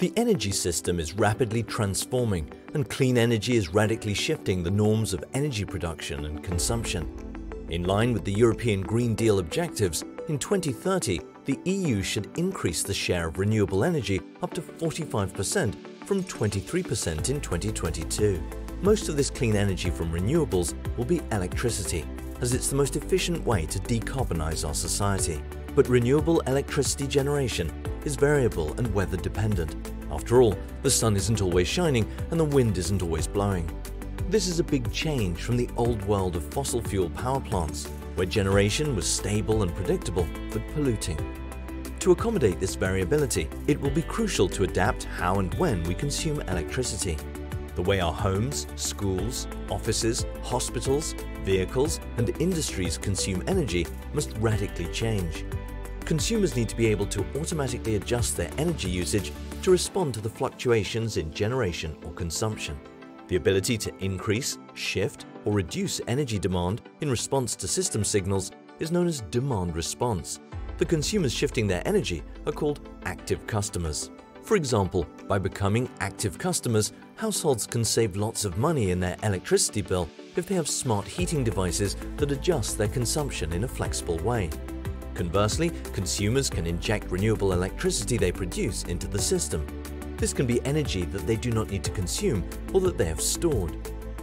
The energy system is rapidly transforming and clean energy is radically shifting the norms of energy production and consumption. In line with the European Green Deal objectives, in 2030, the EU should increase the share of renewable energy up to 45% from 23% in 2022. Most of this clean energy from renewables will be electricity, as it's the most efficient way to decarbonize our society. But renewable electricity generation is variable and weather dependent. After all, the sun isn't always shining and the wind isn't always blowing. This is a big change from the old world of fossil fuel power plants, where generation was stable and predictable, but polluting. To accommodate this variability, it will be crucial to adapt how and when we consume electricity. The way our homes, schools, offices, hospitals, vehicles and industries consume energy must radically change. Consumers need to be able to automatically adjust their energy usage to respond to the fluctuations in generation or consumption. The ability to increase, shift or reduce energy demand in response to system signals is known as demand response. The consumers shifting their energy are called active customers. For example, by becoming active customers, households can save lots of money in their electricity bill if they have smart heating devices that adjust their consumption in a flexible way. Conversely, consumers can inject renewable electricity they produce into the system. This can be energy that they do not need to consume or that they have stored.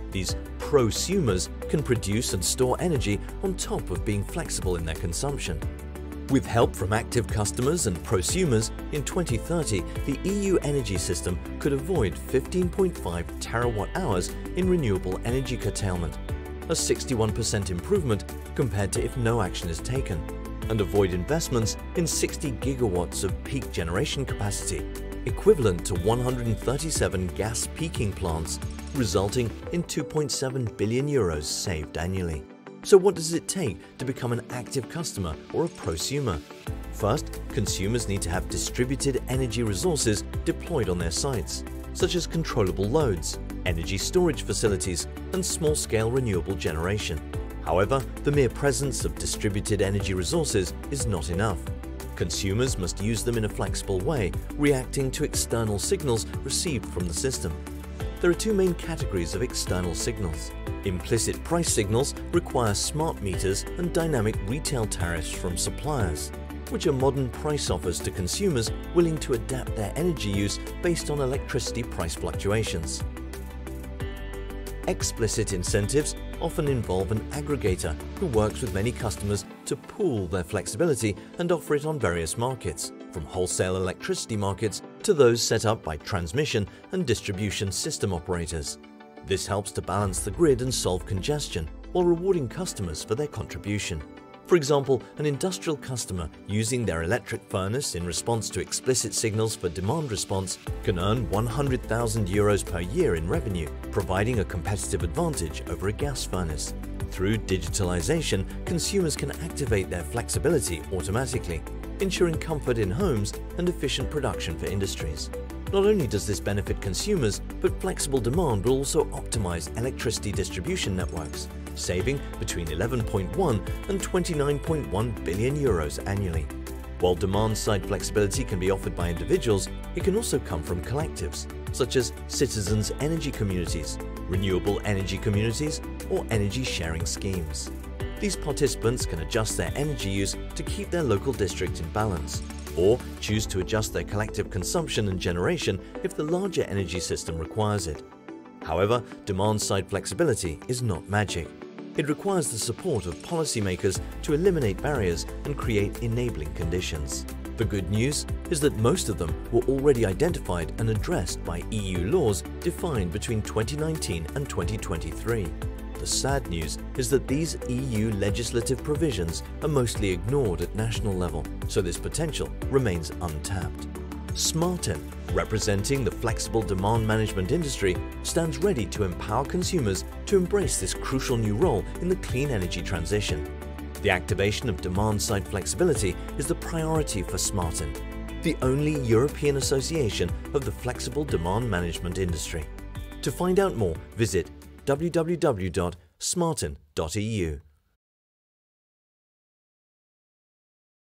These prosumers can produce and store energy on top of being flexible in their consumption. With help from active customers and prosumers, in 2030 the EU energy system could avoid 15.5 terawatt hours in renewable energy curtailment, a 61% improvement compared to if no action is taken, and avoid investments in 60 gigawatts of peak generation capacity, equivalent to 137 gas peaking plants, resulting in 2.7 billion euros saved annually. So what does it take to become an active customer or a prosumer? First, consumers need to have distributed energy resources deployed on their sites, such as controllable loads, energy storage facilities, and small-scale renewable generation. However, the mere presence of distributed energy resources is not enough. Consumers must use them in a flexible way, reacting to external signals received from the system. There are two main categories of external signals. Implicit price signals require smart meters and dynamic retail tariffs from suppliers, which are modern price offers to consumers willing to adapt their energy use based on electricity price fluctuations. Explicit incentives often involve an aggregator who works with many customers to pool their flexibility and offer it on various markets from wholesale electricity markets to those set up by transmission and distribution system operators. This helps to balance the grid and solve congestion while rewarding customers for their contribution. For example, an industrial customer using their electric furnace in response to explicit signals for demand response can earn 100,000 euros per year in revenue, providing a competitive advantage over a gas furnace. Through digitalization, consumers can activate their flexibility automatically, ensuring comfort in homes and efficient production for industries. Not only does this benefit consumers, but flexible demand will also optimize electricity distribution networks, saving between 11.1 and 29.1 billion euros annually. While demand-side flexibility can be offered by individuals, it can also come from collectives, such as citizens' energy communities, renewable energy communities, or energy sharing schemes. These participants can adjust their energy use to keep their local district in balance, or choose to adjust their collective consumption and generation if the larger energy system requires it. However, demand-side flexibility is not magic. It requires the support of policymakers to eliminate barriers and create enabling conditions. The good news is that most of them were already identified and addressed by EU laws defined between 2019 and 2023. The sad news is that these EU legislative provisions are mostly ignored at national level, so this potential remains untapped. smartEn, representing the flexible demand management industry, stands ready to empower consumers to embrace this crucial new role in the clean energy transition. The activation of demand-side flexibility is the priority for smartEn, the only European association of the flexible demand management industry. To find out more, visit www.smarten.eu.